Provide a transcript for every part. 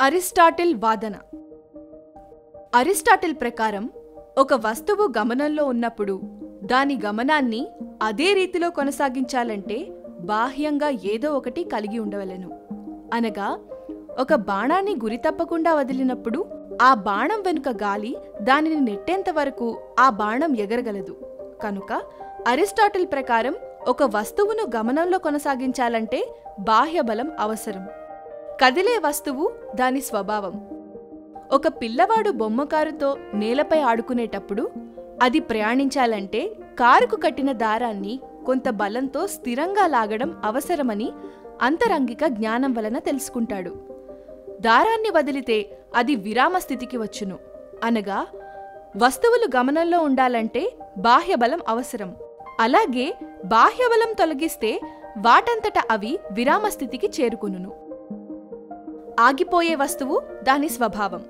Aristotle వాదన. Aristotle ప్రకారం ఒక వస్తువు గమనంలో ఉన్నప్పుడు దాని గమనాన్ని అదే రీతిలో కొనసాగించాలంటే బాహ్యంగా ఏదో ఒకటి కలిగి ఉండవలెను. అనగా ఒక బాణాన్ని గురి తప్పకుండా వదిలినప్పుడు ఆ బాణం వెనుక గాలి దానిని నెట్టేంత వరకు ఆ బాణం ఎగరగలదు. కనుక అరిస్టాటిల్ ప్రకారం ఒక వస్తువును గమనంలో కొనసాగించాలంటే బాహ్య బలం అవసరం. కదిలే వస్తువు దాని స్వభావం. ఒక పిల్లవాడు బొమ్మకారుతో నేలపై ఆడుకునేటప్పుడు అది ప్రయాణించాలంటే కారుకు కట్టిన దారాన్ని కొంత బలంతో స్థిరంగా లాగడం అవసరమని అంతరంగిక జ్ఞానం వలన తెలుసుకుంటాడు. దారాన్ని వదిలితే అది విరామ స్థితికి వచ్చును. అనగా వస్తువులు గమనంలో ఉండాలంటే బాహ్యబలం అవసరం. అలాగే బాహ్యబలం తొలగిస్తే వాటంతట అవి విరామ స్థితికి చేరుకునును. ఆగిపోయే వస్తువు దాని స్వభావం.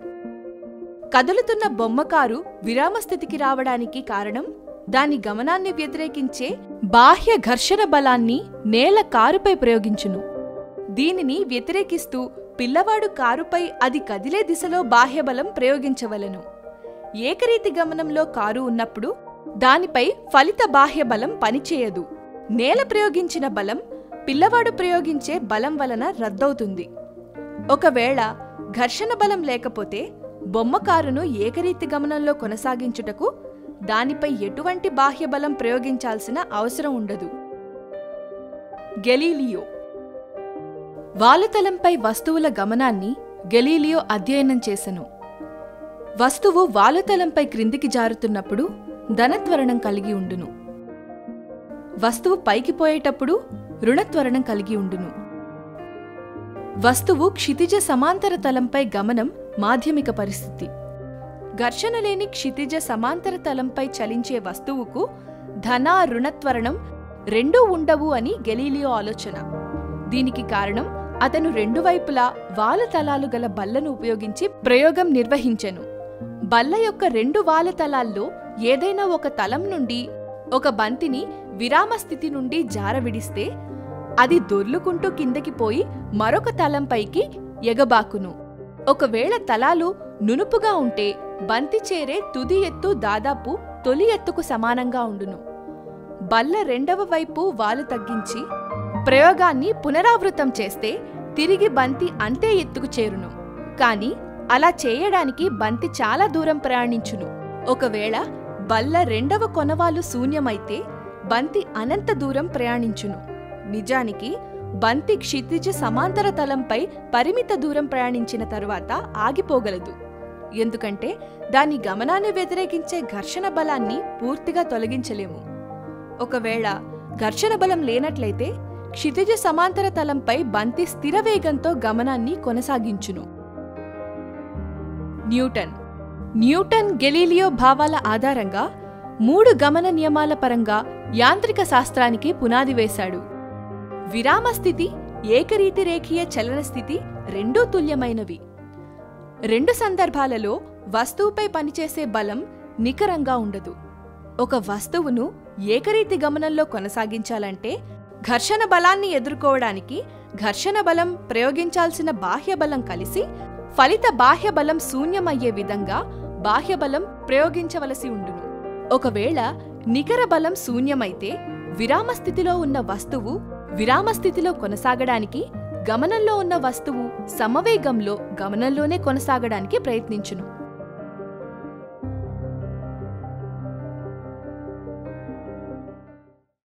కదులుతున్న బొమ్మకారు విరామస్థితికి రావడానికి కారణం దాని గమనాన్ని వ్యతిరేకించే బాహ్య ఘర్షణ బలాన్ని నేల కారుపై ప్రయోగించును. దీనిని వ్యతిరేకిస్తూ పిల్లవాడు కారుపై అది కదిలే దిశలో బాహ్యబలం ప్రయోగించవలెను. ఏకరీతి గమనంలో కారు ఉన్నప్పుడు దానిపై ఫలిత బాహ్యబలం పనిచేయదు. నేల ప్రయోగించిన బలం పిల్లవాడు ప్రయోగించే బలం వలన రద్దవుతుంది. ఒకవేళ ఘర్షణ బలం లేకపోతే బొమ్మకారును ఏకరీతి గమనంలో కొనసాగించుటకు దానిపై ఎటువంటి బాహ్యబలం ప్రయోగించాల్సిన అవసరం ఉండదు. గెలీలియో. వాలుతలంపై వస్తువుల గమనాన్ని గెలీలియో అధ్యయనం చేసెను. వస్తువు వాలుతలంపై క్రిందికి జారుతున్నప్పుడు ధనత్వరణం కలిగి ఉండును. వస్తువు పైకి పోయేటప్పుడు రుణత్వరణం కలిగి ఉండును. వస్తువు క్షితిజ సమాంతర తలంపై గమనం మాధ్యమిక పరిస్థితి. ఘర్షణ లేని క్షితిజ సమాంతర తలంపై చలించే వస్తువుకు ధన రుణత్వరణం రెండూ ఉండవు అని గెలీలియో ఆలోచన. దీనికి కారణం అతను రెండు వైపులా వాలు తలాలు గల బల్లను ఉపయోగించి ప్రయోగం నిర్వహించెను. బల్ల యొక్క రెండు వాల తలాల్లో ఏదైనా ఒక తలం నుండి ఒక బంతిని విరామ స్థితి నుండి జారవిడిస్తే అది దొర్లుకుంటూ కిందకి పోయి మరొక తలంపైకి ఎగబాకును. ఒకవేళ తలాలు నునుపుగా ఉంటే బంతి చేరే తుది ఎత్తు దాదాపు తొలి ఎత్తుకు సమానంగా ఉండును. బల్ల రెండవ వైపు వాలు తగ్గించి ప్రయోగాన్ని పునరావృతం చేస్తే తిరిగి బంతి అంతే ఎత్తుకు చేరును. కాని అలా చేయడానికి బంతి చాలా దూరం ప్రయాణించును. ఒకవేళ బల్ల రెండవ కొనవాలు శూన్యమైతే బంతి అనంత దూరం ప్రయాణించును. నిజానికి బంతి క్షితిజ సమాంతర తలంపై పరిమిత దూరం ప్రయాణించిన తరువాత ఆగిపోగలదు. ఎందుకంటే దాని గమనాన్ని వ్యతిరేకించే ఘర్షణ బలాన్ని పూర్తిగా తొలగించలేము. ఒకవేళ ఘర్షణ బలం లేనట్లయితే క్షితిజ సమాంతర తలంపై బంతి స్థిర వేగంతో గమనాన్ని కొనసాగించును. న్యూటన్. న్యూటన్ గెలీలియో భావాల ఆధారంగా మూడు గమన నియమాల పరంగా యాంత్రిక శాస్త్రానికి పునాది వేశాడు. విరామ స్థితి ఏకరీతి రేఖీయ చలన స్థితి రెండూ తుల్యమైనవి. రెండు సందర్భాలలో వస్తువుపై పనిచేసే బలం నికరంగా ఉండదు. ఒక వస్తువును ఏకరీతి గమనంలో కొనసాగించాలంటే ఘర్షణ బలాన్ని ఎదుర్కోవడానికి ఘర్షణ బలం ప్రయోగించాల్సిన బాహ్య బలం కలిసి ఫలిత బాహ్య బలం శూన్యమయ్యే విధంగా బాహ్య బలం ప్రయోగించవలసి ఉండును. ఒకవేళ నికర బలం శూన్యమైతే విరామ స్థితిలో ఉన్న వస్తువు విరామ స్థితిలో కొనసాగడానికి గమనంలో ఉన్న వస్తువు సమవేగంలో గమనంలోనే కొనసాగడానికి ప్రయత్నించును.